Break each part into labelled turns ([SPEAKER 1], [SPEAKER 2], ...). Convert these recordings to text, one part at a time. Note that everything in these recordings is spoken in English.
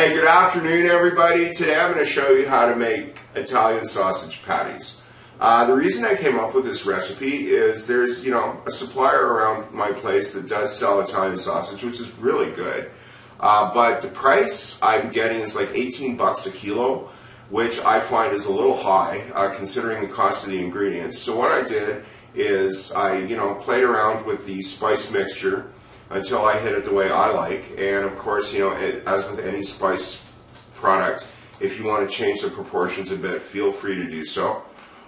[SPEAKER 1] Hey, good afternoon, everybody. Today I'm going to show you how to make Italian sausage patties. Uh, the reason I came up with this recipe is there's, you know, a supplier around my place that does sell Italian sausage, which is really good. Uh, but the price I'm getting is like 18 bucks a kilo, which I find is a little high uh, considering the cost of the ingredients. So what I did is I, you know, played around with the spice mixture until I hit it the way I like. And of course, you know, it, as with any spice product, if you want to change the proportions a bit, feel free to do so.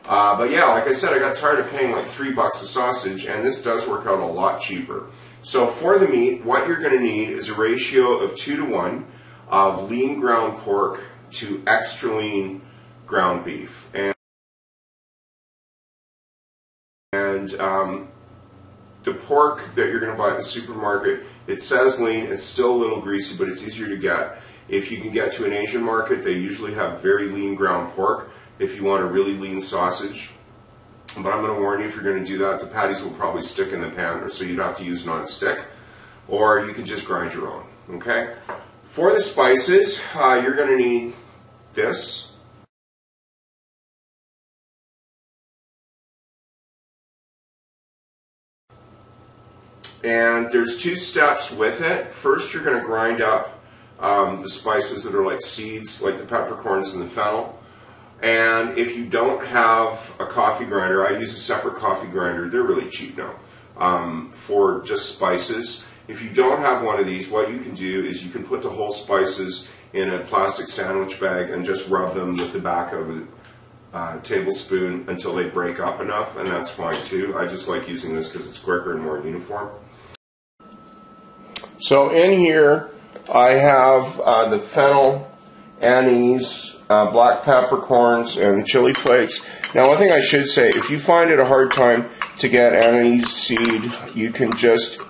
[SPEAKER 1] Uh, but yeah, like I said, I got tired of paying like three bucks a sausage, and this does work out a lot cheaper. So for the meat, what you're going to need is a ratio of two to one of lean ground pork to extra lean ground beef. And, and um, the pork that you're going to buy at the supermarket, it says lean, it's still a little greasy, but it's easier to get. If you can get to an Asian market, they usually have very lean ground pork if you want a really lean sausage. But I'm going to warn you, if you're going to do that, the patties will probably stick in the pan, so you'd have to use non-stick, or you can just grind your own, okay? For the spices, uh, you're going to need this, And there's two steps with it. First, you're going to grind up um, the spices that are like seeds, like the peppercorns and the fennel. And if you don't have a coffee grinder, I use a separate coffee grinder. They're really cheap now um, for just spices. If you don't have one of these, what you can do is you can put the whole spices in a plastic sandwich bag and just rub them with the back of a uh, tablespoon until they break up enough, and that's fine too. I just like using this because it's quicker and more uniform. So in here, I have uh, the fennel, anise, uh, black peppercorns, and chili flakes. Now, one thing I should say, if you find it a hard time to get anise seed, you can just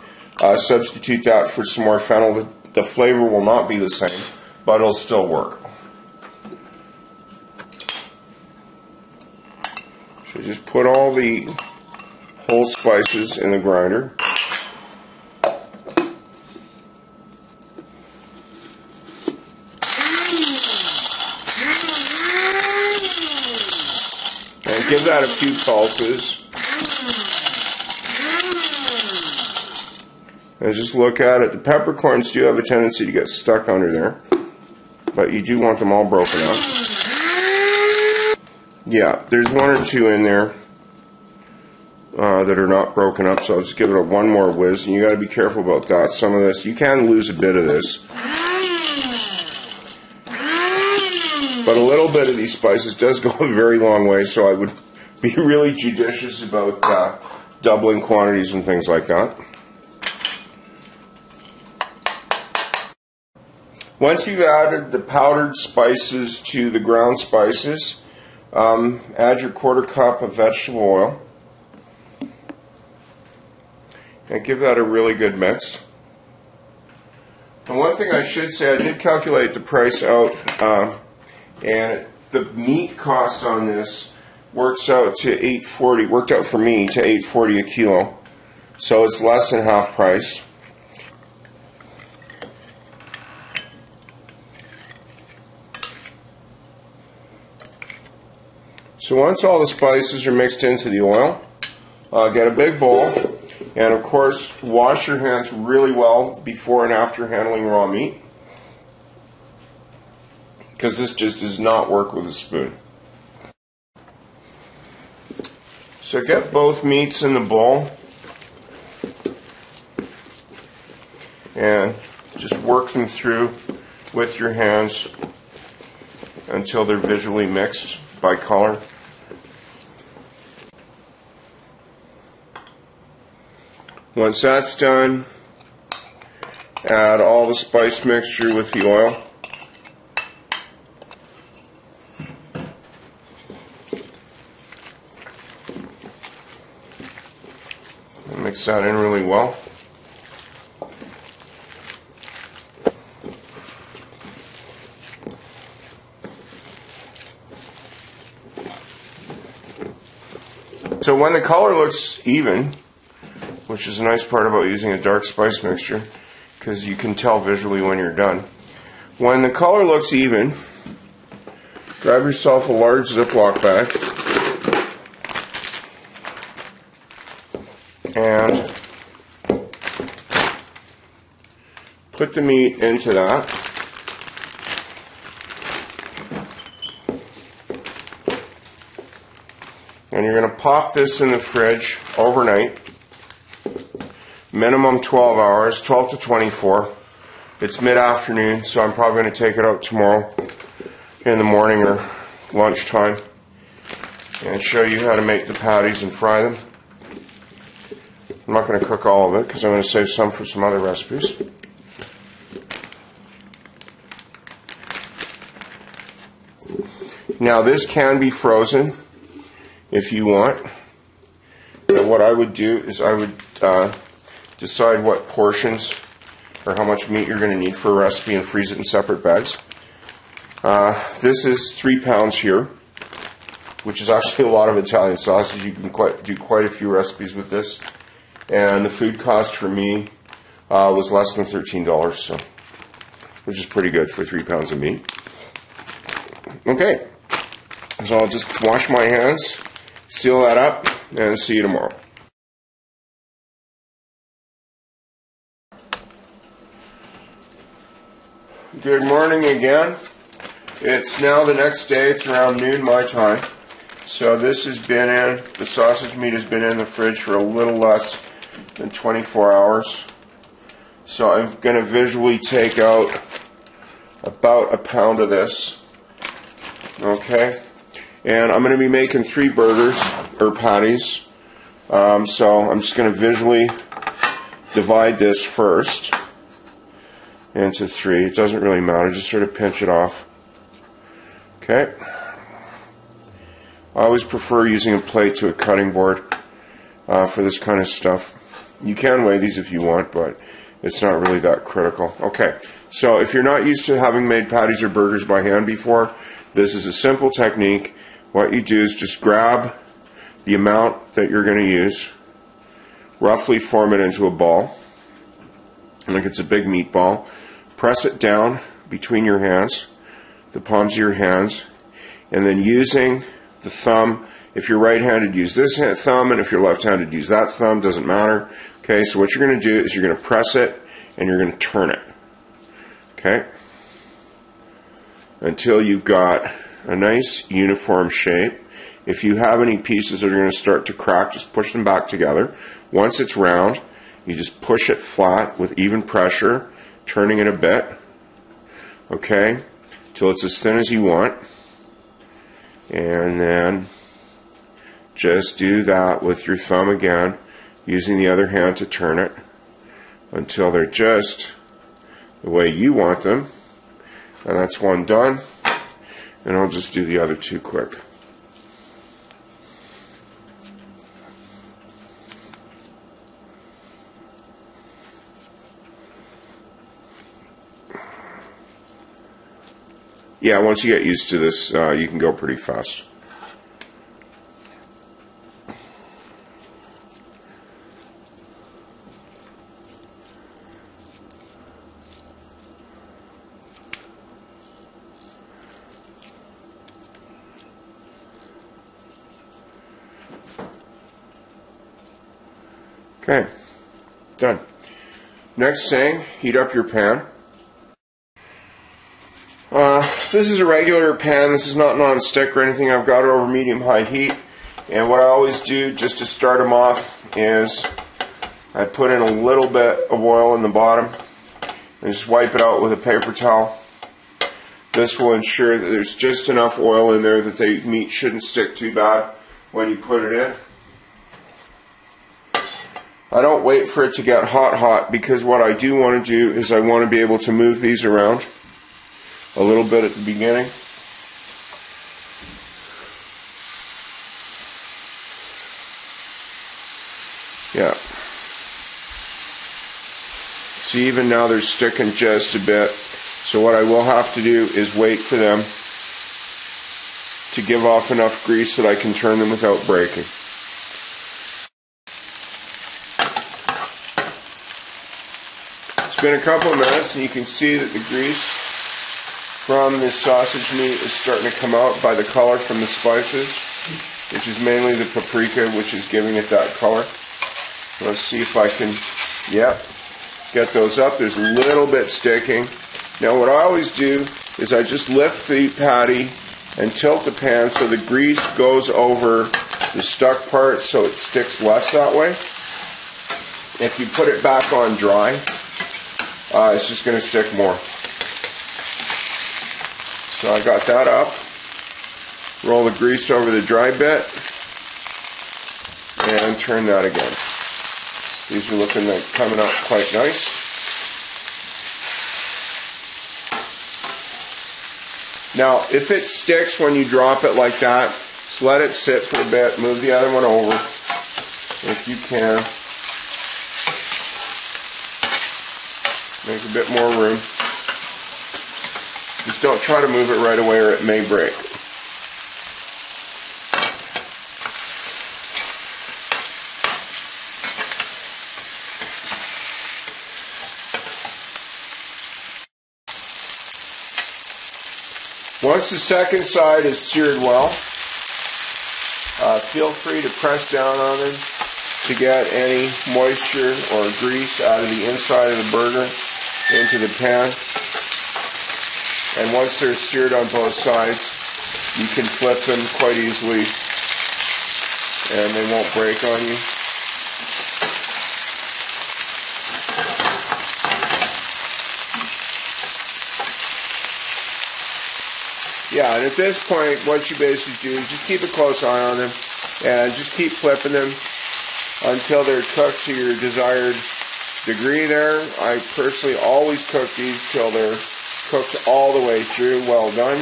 [SPEAKER 1] uh, substitute that for some more fennel. The, the flavor will not be the same, but it'll still work. So just put all the whole spices in the grinder. Give that a few pulses. And just look at it. The peppercorns do have a tendency to get stuck under there. But you do want them all broken up. Yeah, there's one or two in there uh, that are not broken up, so I'll just give it a one more whiz. And you got to be careful about that. Some of this, you can lose a bit of this. But a little bit of these spices does go a very long way, so I would be really judicious about uh, doubling quantities and things like that. Once you've added the powdered spices to the ground spices, um, add your quarter cup of vegetable oil and give that a really good mix. And one thing I should say, I did calculate the price out. Uh, and the meat cost on this works out to 840 worked out for me to 840 a kilo. So it's less than half price. So once all the spices are mixed into the oil uh, get a big bowl. And of course wash your hands really well before and after handling raw meat because this just does not work with a spoon. So get both meats in the bowl and just work them through with your hands until they're visually mixed by color. Once that's done, add all the spice mixture with the oil. Mix that in really well. So when the color looks even, which is a nice part about using a dark spice mixture, because you can tell visually when you're done. When the color looks even, grab yourself a large Ziploc bag and put the meat into that. And you're going to pop this in the fridge overnight, minimum 12 hours, 12 to 24. It's mid afternoon, so I'm probably going to take it out tomorrow in the morning or lunchtime and show you how to make the patties and fry them. I'm not going to cook all of it because I'm going to save some for some other recipes. Now, this can be frozen if you want. What I would do is I would uh, decide what portions or how much meat you're going to need for a recipe and freeze it in separate bags. Uh, this is three pounds here, which is actually a lot of Italian sausage. You can quite, do quite a few recipes with this. And the food cost for me uh, was less than $13, so, which is pretty good for three pounds of meat. Okay, so I'll just wash my hands, seal that up, and see you tomorrow. Good morning again. It's now the next day. It's around noon my time. So this has been in, the sausage meat has been in the fridge for a little less than 24 hours. So I'm going to visually take out about a pound of this. Okay. And I'm going to be making three burgers or patties. Um, so I'm just going to visually divide this first into three. It doesn't really matter, just sort of pinch it off. Okay. I always prefer using a plate to a cutting board uh, for this kind of stuff. You can weigh these if you want, but it's not really that critical. Okay, so if you're not used to having made patties or burgers by hand before, this is a simple technique. What you do is just grab the amount that you're going to use, roughly form it into a ball, like it's a big meatball Press it down between your hands, the palms of your hands, and then using the thumb, if you're right handed, use this thumb, and if you're left handed, use that thumb, doesn't matter. Okay, so what you're going to do is you're going to press it and you're going to turn it. Okay? Until you've got a nice uniform shape. If you have any pieces that are going to start to crack, just push them back together. Once it's round, you just push it flat with even pressure turning it a bit, okay, till it's as thin as you want. And then just do that with your thumb again, using the other hand to turn it until they're just the way you want them. And that's one done. And I'll just do the other two quick. yeah, once you get used to this, uh, you can go pretty fast. Okay, done. Next thing, heat up your pan. Uh, this is a regular pan. This is not non-stick or anything. I've got it over medium-high heat. And what I always do just to start them off is I put in a little bit of oil in the bottom and just wipe it out with a paper towel. This will ensure that there's just enough oil in there that the meat shouldn't stick too bad when you put it in. I don't wait for it to get hot hot because what I do want to do is I want to be able to move these around a little bit at the beginning. Yeah. See, even now they're sticking just a bit. So what I will have to do is wait for them to give off enough grease that I can turn them without breaking. Been a couple minutes and you can see that the grease from this sausage meat is starting to come out by the color from the spices, which is mainly the paprika, which is giving it that color. Let's see if I can, yep, get those up. There's a little bit sticking. Now what I always do is I just lift the patty and tilt the pan so the grease goes over the stuck part so it sticks less that way. If you put it back on dry, uh, it's just going to stick more. So I got that up. Roll the grease over the dry bit and turn that again. These are looking like coming out quite nice. Now, if it sticks when you drop it like that, just let it sit for a bit. Move the other one over if you can. Make a bit more room. Just don't try to move it right away or it may break. Once the second side is seared well, uh, feel free to press down on them to get any moisture or grease out of the inside of the burger into the pan. And once they're seared on both sides, you can flip them quite easily and they won't break on you. Yeah, and at this point, what you basically do is just keep a close eye on them and just keep flipping them until they're cooked to your desired degree there. I personally always cook these till they're cooked all the way through, well done.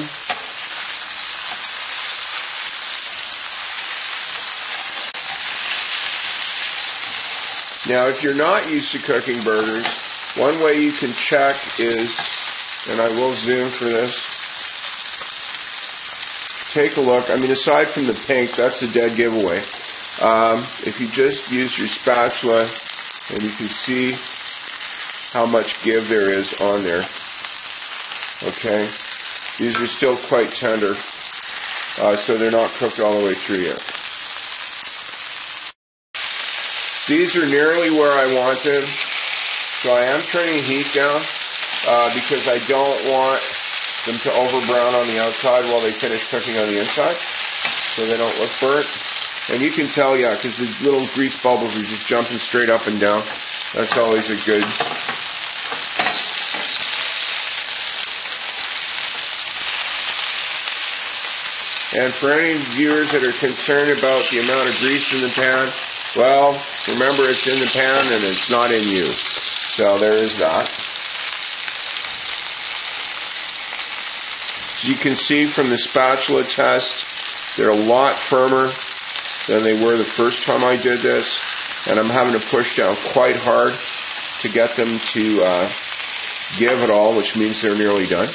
[SPEAKER 1] Now, if you're not used to cooking burgers, one way you can check is, and I will zoom for this, take a look. I mean, aside from the pink, that's a dead giveaway. Um, if you just use your spatula, and you can see how much give there is on there. Okay, these are still quite tender, uh, so they're not cooked all the way through yet. These are nearly where I want them, so I am turning heat down uh, because I don't want them to over brown on the outside while they finish cooking on the inside so they don't look burnt. And you can tell, yeah, because the little grease bubbles are just jumping straight up and down. That's always a good And for any viewers that are concerned about the amount of grease in the pan, well, remember it's in the pan and it's not in you. So there is that. As you can see from the spatula test, they're a lot firmer than they were the first time I did this. And I'm having to push down quite hard to get them to uh, give it all, which means they're nearly done.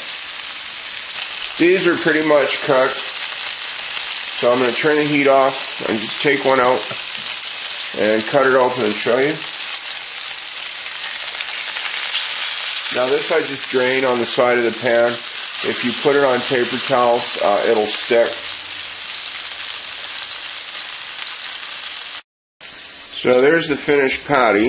[SPEAKER 1] These are pretty much cooked. So I'm going to turn the heat off and just take one out and cut it open and show you. Now this I just drain on the side of the pan. If you put it on paper towels, uh, it'll stick. So there's the finished patty.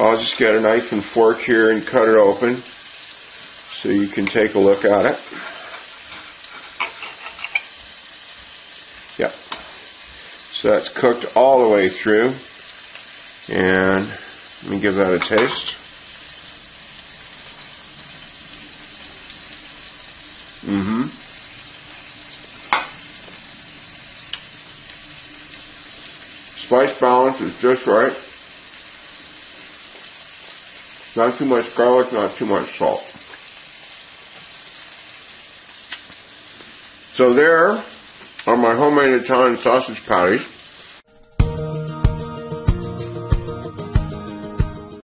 [SPEAKER 1] I'll just get a knife and fork here and cut it open so you can take a look at it. Yep. So that's cooked all the way through. And let me give that a taste. Mm-hmm. Spice balance is just right. Not too much garlic, not too much salt. So there are my homemade Italian sausage patties.